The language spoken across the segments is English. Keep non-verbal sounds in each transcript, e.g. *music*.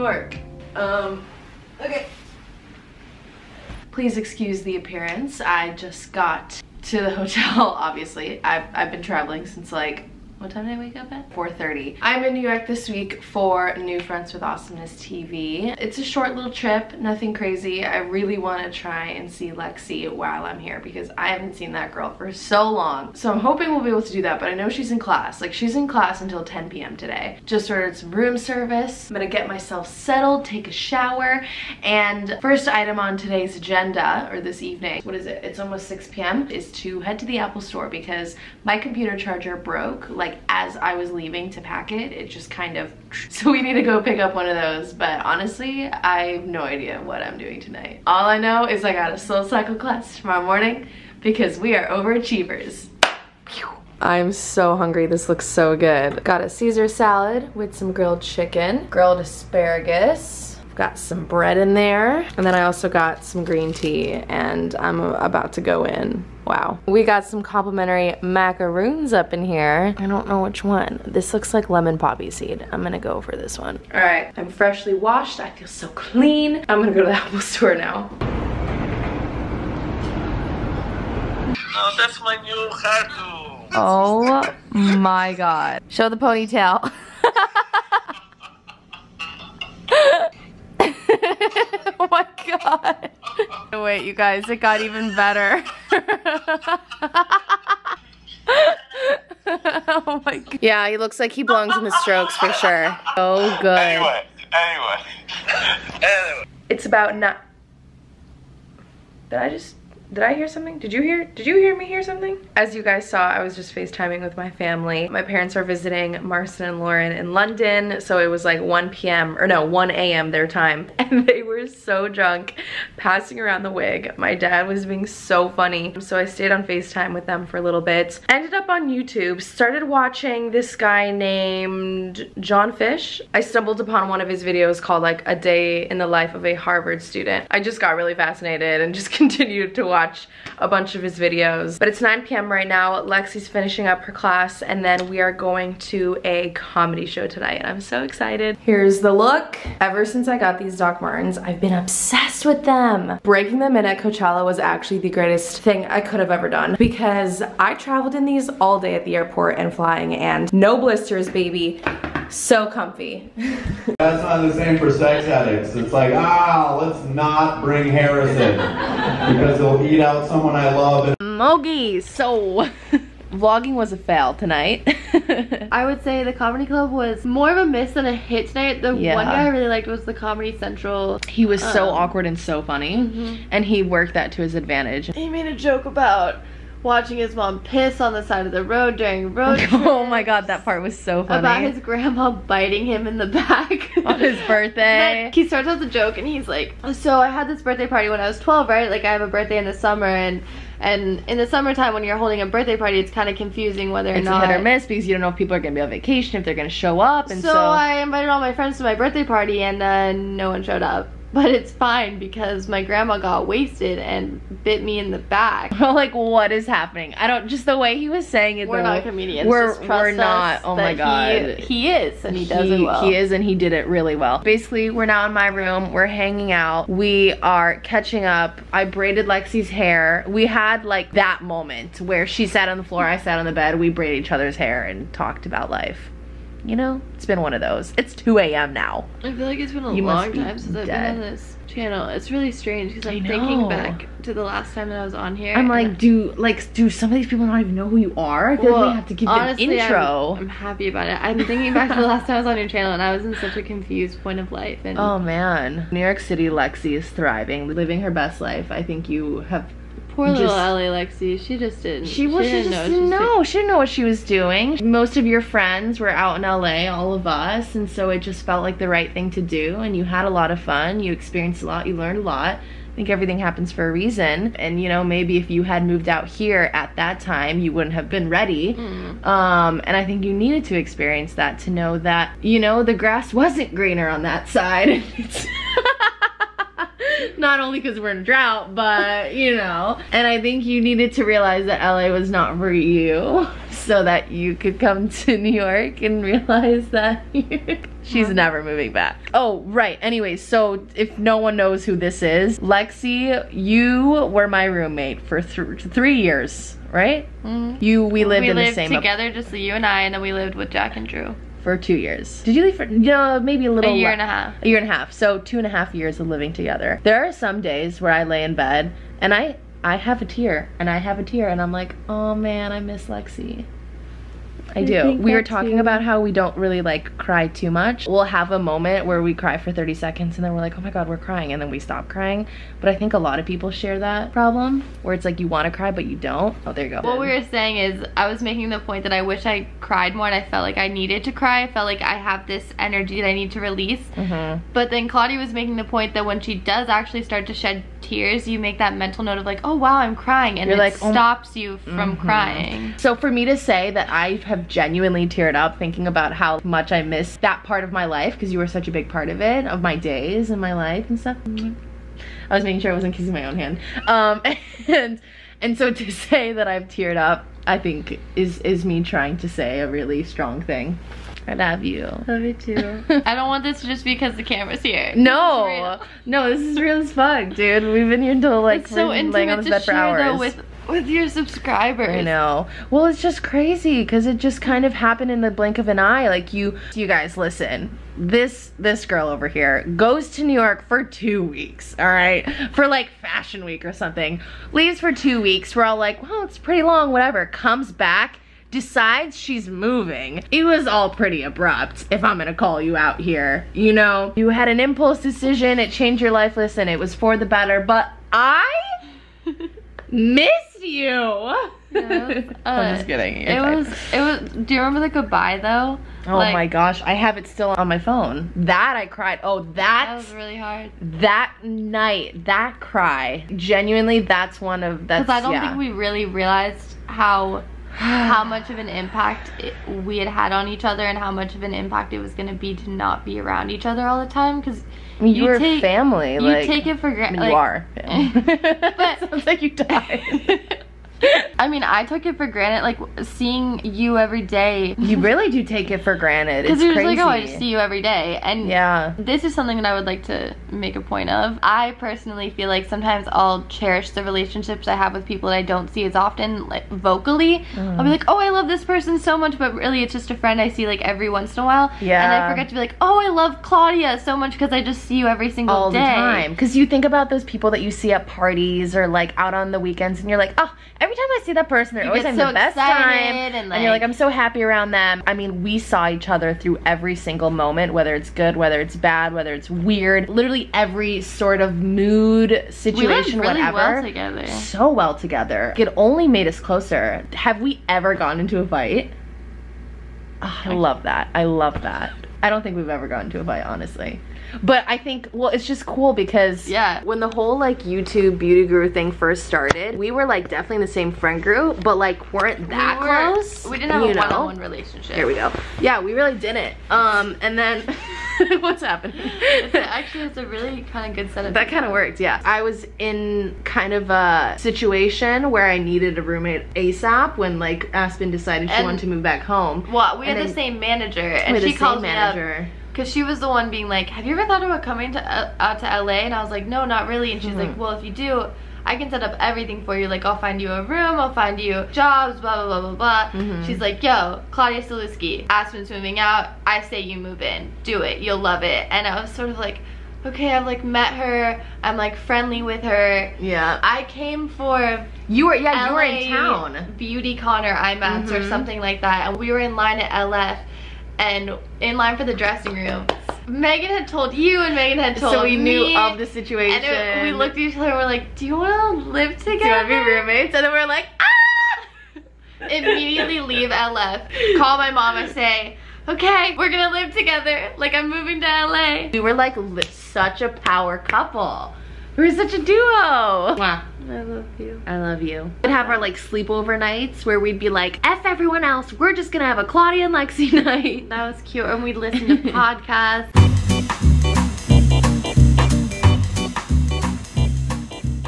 York. Um, okay. Please excuse the appearance. I just got to the hotel, *laughs* obviously. I've, I've been traveling since like what time did I wake up at? 4.30. I'm in New York this week for New Fronts with Awesomeness TV. It's a short little trip, nothing crazy. I really want to try and see Lexie while I'm here because I haven't seen that girl for so long. So I'm hoping we'll be able to do that, but I know she's in class. Like she's in class until 10 p.m. today. Just ordered some room service. I'm gonna get myself settled, take a shower, and first item on today's agenda, or this evening, what is it? It's almost 6 p.m., is to head to the Apple store because my computer charger broke. Like like as I was leaving to pack it, it just kind of, *laughs* so we need to go pick up one of those. But honestly, I have no idea what I'm doing tonight. All I know is I got a SoulCycle class tomorrow morning because we are overachievers. I'm so hungry. This looks so good. Got a Caesar salad with some grilled chicken, grilled asparagus, got some bread in there. And then I also got some green tea and I'm about to go in. Wow. We got some complimentary macaroons up in here. I don't know which one. This looks like lemon poppy seed. I'm gonna go for this one. All right, I'm freshly washed. I feel so clean. I'm gonna go to the *laughs* Apple store now. Oh, that's my new hairdo. Oh my god. Show the ponytail. *laughs* oh my god. *laughs* Wait, you guys, it got even better. *laughs* oh my god. Yeah, he looks like he belongs in the strokes for sure. Oh good. Anyway, anyway. anyway. It's about not. Did I just did I hear something? Did you hear? Did you hear me hear something? As you guys saw, I was just FaceTiming with my family. My parents are visiting Marston and Lauren in London, so it was like 1 p.m. or no, 1 a.m. their time. *laughs* And they were so drunk, passing around the wig. My dad was being so funny. So I stayed on FaceTime with them for a little bit. Ended up on YouTube, started watching this guy named John Fish. I stumbled upon one of his videos called like A Day in the Life of a Harvard Student. I just got really fascinated and just *laughs* continued to watch watch a bunch of his videos. But it's 9 p.m. right now. Lexie's finishing up her class and then we are going to a comedy show tonight. I'm so excited. Here's the look. Ever since I got these Doc Martens, I've been obsessed with them. Breaking them in at Coachella was actually the greatest thing I could have ever done because I traveled in these all day at the airport and flying and no blisters, baby. So comfy. That's not the same for sex addicts. It's like, ah, let's not bring Harrison because he'll eat out someone I love. Mogi, so vlogging was a fail tonight. *laughs* I would say the comedy club was more of a miss than a hit tonight. The Yeah. one guy I really liked was the Comedy Central. he was so Um, awkward and so funny Mhm. and he worked that to his advantage. He made a joke about watching his mom piss on the side of the road during road trips. *laughs* oh my god, that part was so funny. About his grandma biting him in the back *laughs* On his birthday. He starts out the joke and he's like, "So I had this birthday party when I was 12, right? Like I have a birthday in the summer, and and in the summertime when you're holding a birthday party, it's kind of confusing whether or it's not a hit or miss because you don't know if people are gonna be on vacation, if they're gonna show up, and so, so, I invited all my friends to my birthday party, and uh, no one showed up. But it's fine because my grandma got wasted and bit me in the back. *laughs* like what is happening? I don't just the way he was saying it. We're though, not comedians. We're Just trust we're not. us Oh my god. He, he is, and he does it well. He is and he did it really well. Basically, we're now in my room. We're hanging out. We are catching up. I braided Lexie's hair. We had like that moment where she sat on the floor, I sat on the bed. We braided each other's hair and talked about life. You know, it's been one of those. It's 2 a.m. now. I feel like it's been a You long be time since I've been on this channel. It's really strange because I'm thinking back to the last time that I was on here. I'm like, do like do some of these people not even know who you are? I feel like we have to give honestly, an intro. I'm, I'm happy about it. I'm thinking back to the last time I was on your channel and I was in such a confused point of life. And Oh man, New York City Lexie is thriving, living her best life. I think you have poor little just- LA Lexie, she just didn't. She was she didn't just know didn't she know. She didn't know what she was doing. Most of your friends were out in LA, all of us, and so it just felt like the right thing to do. And you had a lot of fun. You experienced a lot. You learned a lot. I think everything happens for a reason. And you know, maybe if you had moved out here at that time, you wouldn't have been ready. Mm. Um, and I think you needed to experience that to know that you know the grass wasn't greener on that side. *laughs* Not only because we're in a drought, but you know. And I think you needed to realize that LA was not for you so that you could come to New York and realize that *laughs* she's uh-huh. never moving back. Oh, right. Anyways, so if no one knows who this is, Lexie, you were my roommate for th- three years, right? Mm-hmm. You, we lived we in lived the same together, just you and I, and then we lived with Jack and Drew. For two years. Did you leave for, you know, maybe a little A year and a half. a year and a half so two and a half years of living together there are some days where i lay in bed and i i have a tear and i have a tear and i'm like oh man i miss lexie I do. We were talking too. about how we don't really like cry too much. We'll have a moment where we cry for 30 seconds and then we're like, oh my god, we're crying, and then we stop crying. But I think a lot of people share that problem where it's like you want to cry but you don't. Oh, there you go. What we were saying is, I was making the point that I wish I cried more and I felt like I needed to cry. I felt like I have this energy that I need to release. Mhm. But then Claudia was making the point that when she does actually start to shed tears, you make that mental note of like, oh wow, I'm crying. And You're it like, oh- stops you from Mhm. crying. So for me to say that I have genuinely teared up thinking about how much I miss that part of my life because you were such a big part of it, of my days and my life and stuff. I was making sure I wasn't kissing my own hand. Um, *laughs* and and so to say that I've teared up, I think is is me trying to say a really strong thing. I love you. Love you too. *laughs* I don't want this just be because the camera's here. No, This no, this is real as fuck, dude. We've been here until like It's so we're laying on this bed for hours. though with with your subscribers. I know. Well, it's just crazy because it just kind of happened in the blink of an eye. Like you, you guys, listen. This this girl over here goes to New York for two weeks. All right, for like Fashion Week or something. Leaves for two weeks. We're all like, well, it's pretty long. Whatever. Comes back. Decides she's moving. It was all pretty abrupt, if I'm gonna call you out here. You know, you had an impulse decision, it changed your life. Listen, it was for the better, but I *laughs* missed you. *laughs* I'm Uh, just kidding. You're It fine. was it was do you remember the goodbye though? Oh Like, my gosh, I have it still on my phone. That I cried. Oh, That that was really hard. that night, that cry. Genuinely, that's one of that's. Because I don't yeah. think we really realized how *sighs* how much of an impact it, we had had on each other and how much of an impact it was going to be to not be around each other all the time. Because I mean, you, you were take- family. you like take it for granted. mean, you are. *laughs* But- *laughs* sounds like you died. *laughs* I mean, I took it for granted, like seeing you every day. you really do take it for granted. It's Because you're like, oh, I just see you every day. And Yeah. this is something that I would like to make a point of. I personally feel like sometimes I'll cherish the relationships I have with people that I don't see as often, like vocally. I'll be mm. like, oh, I love this person so much, but really it's just a friend I see like every once in a while. Yeah, And I forget to be like, oh, I love Claudia so much because I just see you every single all day. the time because you think about those people that you see at parties or like out on the weekends and you're like oh every time i see that person they're You always having so the best time and, you're like like- i'm so happy around them i mean we saw each other through every single moment whether it's good whether it's bad whether it's weird literally every sort of mood We situation really whatever well together. so well together it only made us closer have we ever gone into a fight Ah, I love that. I love that. I don't think we've ever gotten into a fight, honestly. But I think, well, it's just cool because Yeah. when the whole like YouTube beauty guru thing first started, we were like definitely in the same friend group, but like weren't that we were- close. We didn't have you a one-on-one relationship. Here we go. Yeah, we really didn't. Um, and then *laughs* what's happening? It's a- actually, it's a really kind of good setup. That kind of worked, yeah. I was in kind of a situation where I needed a roommate ASAP when like Aspen decided she And- wanted to move back home. Well, we And had the same manager, and she called same me up manager. Because she was the one being like, "Have you ever thought about coming to uh, out to LA?" And I was like, "No, not really." And she's Mhm. like, "Well, if you do." I can set up everything for you. Like, I'll find you a room, I'll find you jobs, blah, blah, blah, blah, blah. Mhm. She's like, yo, Claudia Sulewski, Aspen's moving out. I say you move in. Do it. You'll love it. And I was sort of like, okay, I've like met her. I'm like friendly with her. Yeah. I came for You were yeah, you were in town. Beautycon or IMATS or Mhm. something like that. And we were in line at LF and in line for the dressing room. Megan had told you and Megan had told me. So we knew me, of the situation. And it, we looked at each other and we're like, do you want to live together? Do you want to be roommates? And then we're like, ah! Immediately *laughs* leave LF. Call my mom and say, okay, we're going to live together. Like I'm moving to LA. We were like such a power couple. We were such a duo. Wow. I love you. I love you. We'd have our like sleepover nights where we'd be like, F everyone else, we're just gonna have a Claudia and Lexie *laughs* night. That was cute. And we'd listen to *laughs* podcasts.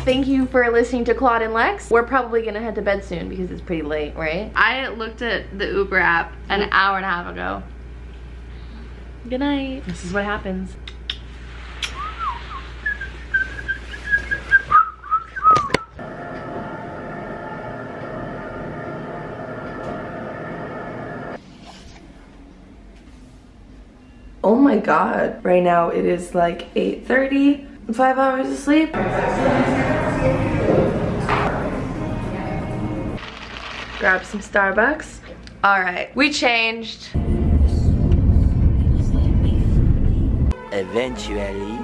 Thank you for listening to Claude and Lex. We're probably gonna head to bed soon because it's pretty late, right? I looked at the Uber app an hour and a half ago. Good night. This is what happens. Oh my god. Right now it is like 8.30. Five hours of sleep. Grab some Starbucks. All right, we changed. Eventually,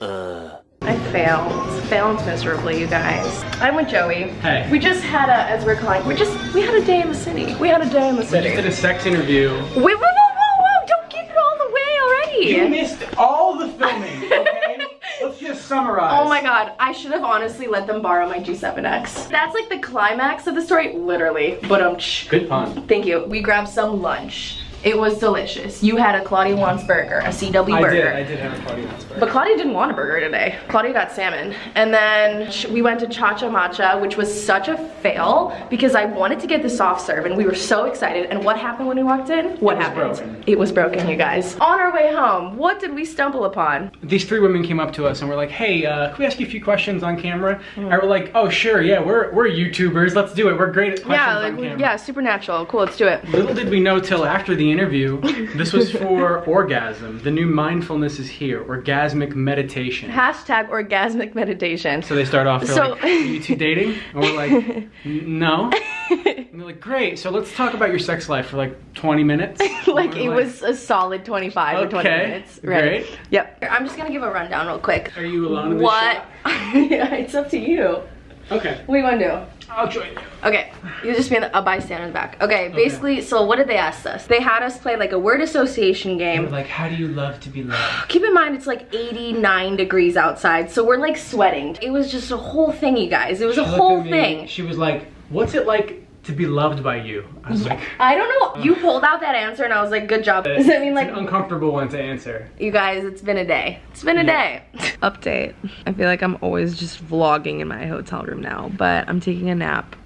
uh. I failed. Failed miserably, you guys. I'm with Joey. Hey. We just had a, as we're calling, we just, we had a day in the city. We had a day in the city. We city. just did a sex interview. We, whoa, whoa, whoa, whoa, don't give it all the way already. You missed all the filming, okay? Let's just summarize. Oh my god, I should have honestly let them borrow my G7X. That's like the climax of the story, literally. But um, Good pun. thank you. We grabbed some lunch. It was delicious. You had a Claudia Wants burger, a CW I burger. did, I did have a party once, But Claudia didn't want a burger today. Claudia got salmon. And then we went to Cha Cha Matcha, which was such a fail because I wanted to get the soft serve and we were so excited. And what happened when we walked in? What was happened? broken. It was broken, you guys. On our way home, what did we stumble upon? These three women came up to us and were like, hey, uh, can we ask you a few questions on camera? And we're like, oh, sure, yeah, we're, we're YouTubers, let's do it. We're great at questions Yeah, on like, we- camera. yeah, supernatural. Cool, let's do it. Little did we know till after the interview, *laughs* this was for orgasm. The new mindfulness is here, orgasmic meditation. Hashtag orgasmic meditation. So they start off, they're So- like, are you two dating? And we're like, *laughs* no. And they're like, great, so let's talk about your sex life for like 20 minutes. *laughs* like it we're was a solid 25 or 20 Okay, minutes. Right. great. Yep. I'm just gonna give a rundown real quick. Are you alone in this What? yeah, it's up to you. Okay, What do you wanna do? I'll join you. Okay, you just be in the, a bystander in the back. Okay, basically, so what did they ask us? They had us play like a word association They were game. like, how do you love to be loved? *sighs* Keep in mind, it's like 89 degrees outside, so we're like sweating. It was just a whole thing, you guys. It was a She looked whole thing. She was like, what's it like to be loved by you? I was like, *laughs* I don't know. You pulled out that answer, and I was like, good job. Uh, *laughs* Does that mean it's like an uncomfortable one to answer. You guys, it's been a day. It's been a Yeah. day. *laughs* Update. I feel like I'm always just vlogging in my hotel room now, but I'm taking a nap.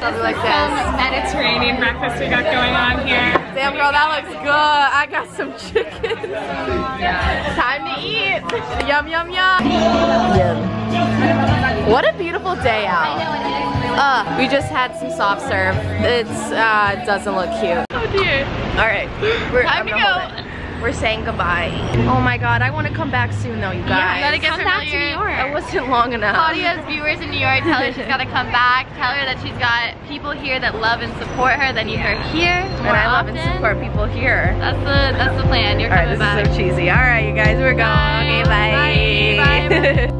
Something like Some this. Mediterranean breakfast we got going on here. Damn, girl, that looks good. I got some chicken. Time to eat. Yum, yum, yum. What a beautiful day out. Uh, we just had some soft serve. It's uh, doesn't look cute. Oh dear. All right, we're, Time I'm to go. Hold it. We're saying goodbye. Oh my god, I want to come back soon though, you guys. gotta get Come back to. New York. That wasn't long enough. Claudia's viewers in New York tell her she's gotta come *laughs* back. Tell her that she's got people here that love and support her that need her here and more I love and support people here. That's the that's the plan. You're All right, coming this back. is so cheesy. All right, you guys, we're going. Bye. Okay, bye. Bye. Bye. *laughs*